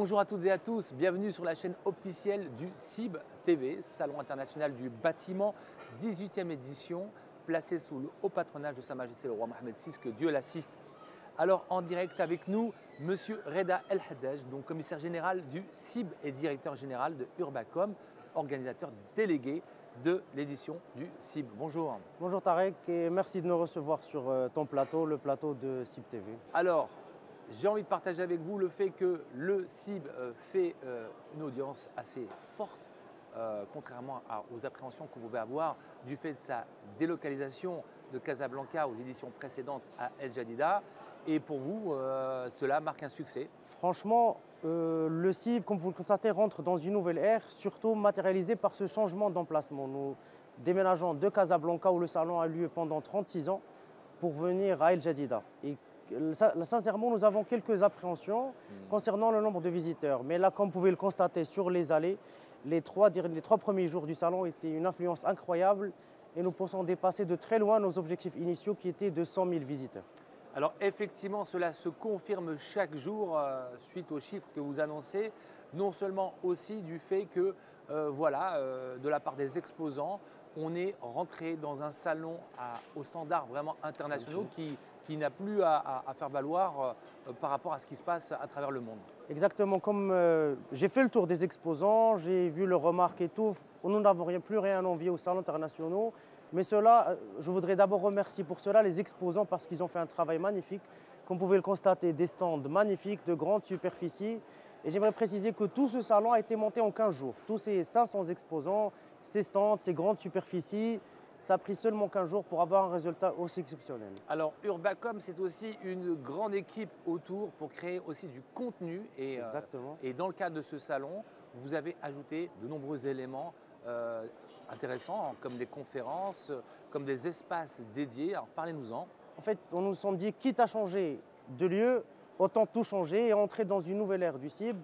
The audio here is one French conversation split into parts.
Bonjour à toutes et à tous, bienvenue sur la chaîne officielle du CIB TV, Salon international du bâtiment, 18e édition, placé sous le haut patronage de Sa Majesté le roi Mohamed VI, que Dieu l'assiste. Alors en direct avec nous, Monsieur Reda El Haddaj, donc commissaire général du CIB et directeur général de Urbacom, organisateur délégué de l'édition du CIB. Bonjour. Bonjour Tarek et merci de nous recevoir sur euh, ton plateau, le plateau de CIB TV. Alors, j'ai envie de partager avec vous le fait que le CIB euh, fait euh, une audience assez forte, euh, contrairement aux appréhensions qu'on pouvait avoir du fait de sa délocalisation de Casablanca aux éditions précédentes à El Jadida. Et pour vous, cela marque un succès Franchement, le CIB, comme vous le constatez, rentre dans une nouvelle ère, surtout matérialisée par ce changement d'emplacement. Nous déménageons de Casablanca, où le salon a lieu pendant 36 ans, pour venir à El Jadida. Sincèrement, nous avons quelques appréhensions hmm. concernant le nombre de visiteurs. Mais là, comme vous pouvez le constater sur les allées, les trois, les trois premiers jours du salon étaient une influence incroyable et nous pensons dépasser de très loin nos objectifs initiaux qui étaient de 100 000 visiteurs. Alors effectivement, cela se confirme chaque jour euh, suite aux chiffres que vous annoncez, non seulement aussi du fait que, euh, voilà, euh, de la part des exposants, on est rentré dans un salon aux standards vraiment internationaux qui, qui n'a plus à, faire valoir euh, par rapport à ce qui se passe à travers le monde. Exactement, comme euh, j'ai fait le tour des exposants, j'ai vu leurs remarques et tout, nous n'avons rien, plus rien envie aux salons internationaux. Mais cela, euh, je voudrais d'abord remercier pour cela les exposants parce qu'ils ont fait un travail magnifique. Comme vous pouvez le constater, des stands magnifiques, de grandes superficies. Et j'aimerais préciser que tout ce salon a été monté en 15 jours. Tous ces 500 exposants, ces stands, ces grandes superficies, ça a pris seulement 15 jours pour avoir un résultat aussi exceptionnel. Alors Urbacom, c'est aussi une grande équipe autour pour créer aussi du contenu. Et, euh, Exactement. et dans le cadre de ce salon, vous avez ajouté de nombreux éléments euh, intéressants, comme des conférences, comme des espaces dédiés. Alors parlez-nous-en. En fait, on nous sommes dit, quitte à changer de lieu, autant tout changer et entrer dans une nouvelle ère du CIB.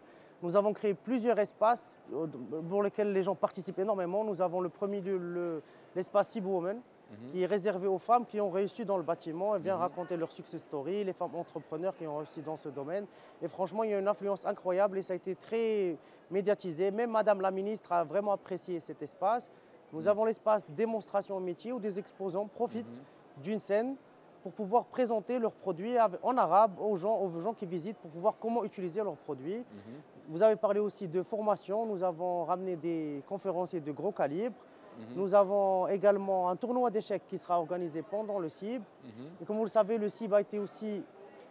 Nous avons créé plusieurs espaces euh, pour lesquels les gens participent énormément. Nous avons le premier lieu, l'espace Cibo Women, mhm. qui est réservé aux femmes qui ont réussi dans le bâtiment. Elles viennent mhm. raconter leur success story, les femmes entrepreneurs qui ont réussi dans ce domaine. Et franchement, il y a une influence incroyable et ça a été très médiatisé. Même Madame la ministre a vraiment apprécié cet espace. Nous mhm. avons l'espace démonstration métier où des exposants profitent d'une scène pour pouvoir présenter leurs produits en arabe aux gens, aux gens qui visitent pour pouvoir comment utiliser leurs produits. Vous avez parlé aussi de formation. Nous avons ramené des conférenciers de gros calibre. Mhm. Nous avons également un tournoi d'échecs qui sera organisé pendant le CIB. Mhm. Et comme vous le savez, le CIB a été aussi,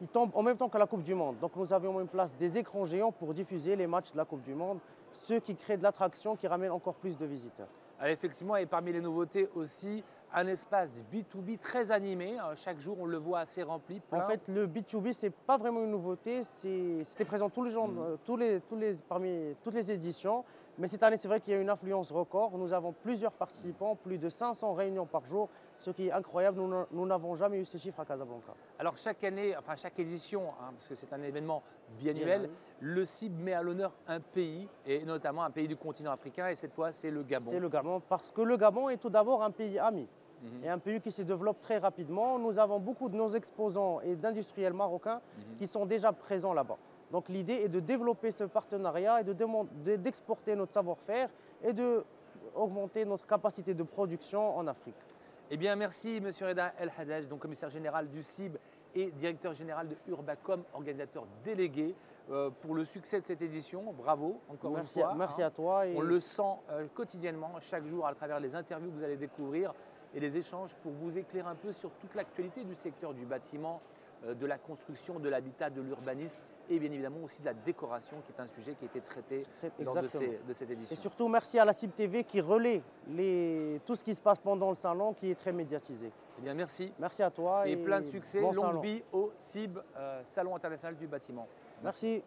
il tombe en même temps que la Coupe du Monde. Donc nous avions en place des écrans géants pour diffuser les matchs de la Coupe du Monde, ce qui crée de l'attraction, qui ramène encore plus de visiteurs. Effectivement, et parmi les nouveautés aussi, un espace B2B très animé. Euh, chaque jour, on le voit assez rempli. En fait, le B2B, ce n'est pas vraiment une nouveauté. C'était présent tous les jours, mm. euh, tous les, tous les, parmi toutes les éditions. Mais cette année, c'est vrai qu'il y a une influence record. Nous avons plusieurs participants, plus de 500 réunions par jour, ce qui est incroyable. Nous n'avons jamais eu ces chiffres à Casablanca. Alors chaque année, enfin chaque édition, hein, parce que c'est un événement biannuel, le CIB met à l'honneur un pays, et notamment un pays du continent africain, et cette fois c'est le Gabon. C'est le Gabon, parce que le Gabon est tout d'abord un pays ami. Mhm. et un pays qui se développe très rapidement. Nous avons beaucoup de nos exposants et d'industriels marocains mhm. qui sont déjà présents là-bas. Donc l'idée est de développer ce partenariat et d'exporter de, notre savoir-faire et d'augmenter notre capacité de production en Afrique. Eh bien, merci M. Reda El Haddaj, donc commissaire général du CIB et directeur général de Urbacom, organisateur délégué, euh, pour le succès de cette édition. Bravo, encore merci une fois. merci hein. à toi. On le sent euh, quotidiennement, chaque jour, à travers les interviews que vous allez découvrir et les échanges pour vous éclairer un peu sur toute l'actualité du secteur du bâtiment, euh, de la construction, de l'habitat, de l'urbanisme et bien évidemment aussi de la décoration qui est un sujet qui a été traité lors de, cette édition. Et surtout merci à la CIB TV qui relaie tout ce qui se passe pendant le salon qui est très médiatisé. Eh bien merci. Merci à toi. Et, plein de succès. Longue vie au CIB, euh, Salon international du bâtiment. merci.